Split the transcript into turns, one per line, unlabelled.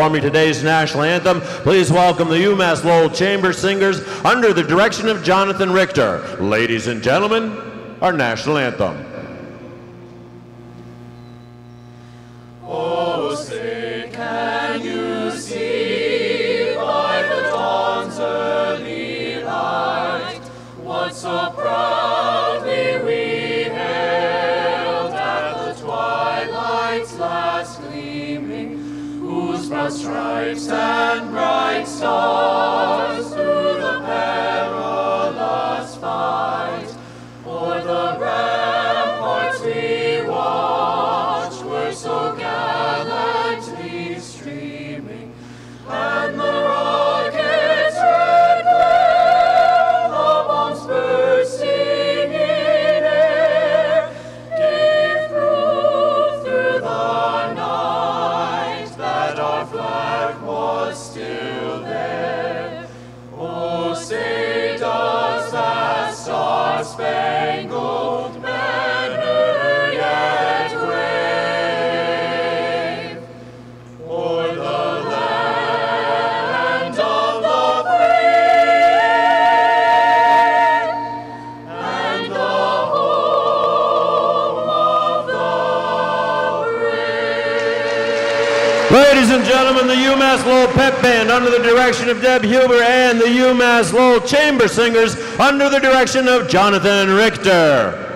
performing today's national anthem. Please welcome the UMass Lowell Chamber Singers under the direction of Jonathan Richter. Ladies and gentlemen, our national anthem.
Oh, say, can you see by the dawn's early light what so proudly we hailed at the twilight's last gleaming, whose broad stripes and still
Ladies and gentlemen, the UMass Lowell Pep Band under the direction of Deb Huber and the UMass Lowell Chamber Singers under the direction of Jonathan Richter.